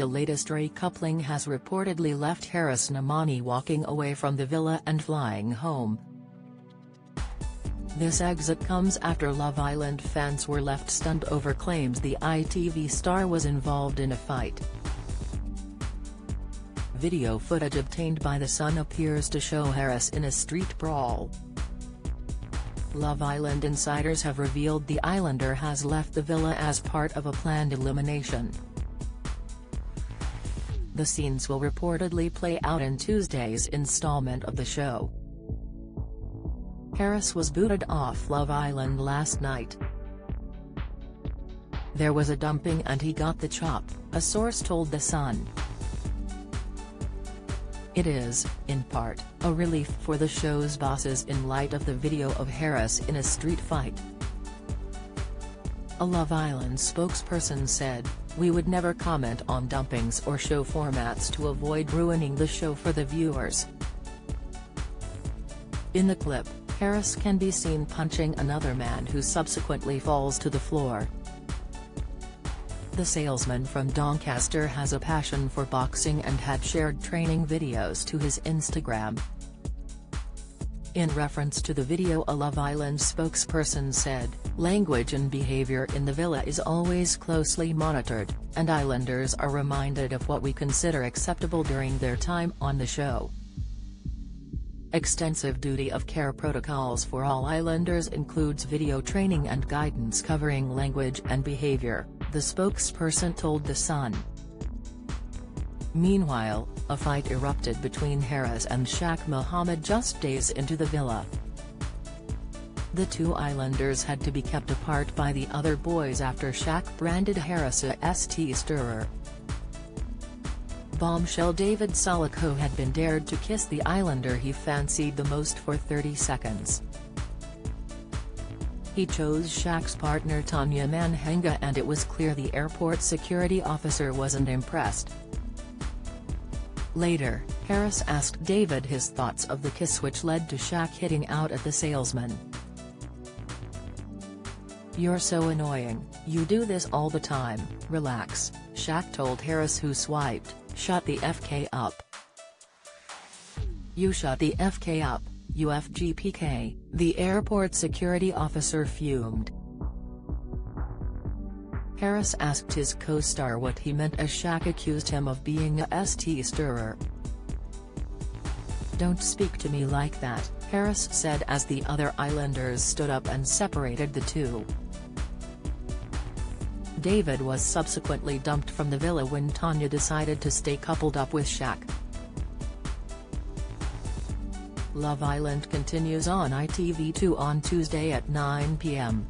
The latest recoupling has reportedly left Haris Namani walking away from the villa and flying home. This exit comes after Love Island fans were left stunned over claims the ITV star was involved in a fight. Video footage obtained by The Sun appears to show Haris in a street brawl. Love Island insiders have revealed the Islander has left the villa as part of a planned elimination. The scenes will reportedly play out in Tuesday's installment of the show. Haris was booted off Love Island last night. There was a dumping and he got the chop, a source told The Sun. It is, in part, a relief for the show's bosses in light of the video of Haris in a street fight. A Love Island spokesperson said, We would never comment on dumpings or show formats to avoid ruining the show for the viewers. In the clip, Haris can be seen punching another man who subsequently falls to the floor. The salesman from Doncaster has a passion for boxing and had shared training videos to his Instagram. In reference to the video a Love Island spokesperson said, language and behavior in the villa is always closely monitored, and Islanders are reminded of what we consider acceptable during their time on the show. Extensive duty of care protocols for all Islanders includes video training and guidance covering language and behavior, the spokesperson told The Sun. Meanwhile, a fight erupted between Haris and Shaq Muhammad just days into the villa. The two Islanders had to be kept apart by the other boys after Shaq branded Haris a ST stirrer bombshell David Salako had been dared to kiss the Islander he fancied the most for 30 seconds. He chose Shaq's partner Tanya Manhenga and it was clear the airport security officer wasn't impressed. Later, Haris asked David his thoughts of the kiss which led to Shaq hitting out at the salesman. You're so annoying, you do this all the time, relax, Shaq told Haris who swiped. Shut the FK up. You shut the FK up, UFGPK, the airport security officer fumed. Haris asked his co-star what he meant as Shaq accused him of being a ST stirrer. Don't speak to me like that, Haris said as the other Islanders stood up and separated the two. David was subsequently dumped from the villa when Tanya decided to stay coupled up with Shaq. Love Island continues on ITV2 on Tuesday at 9 p.m.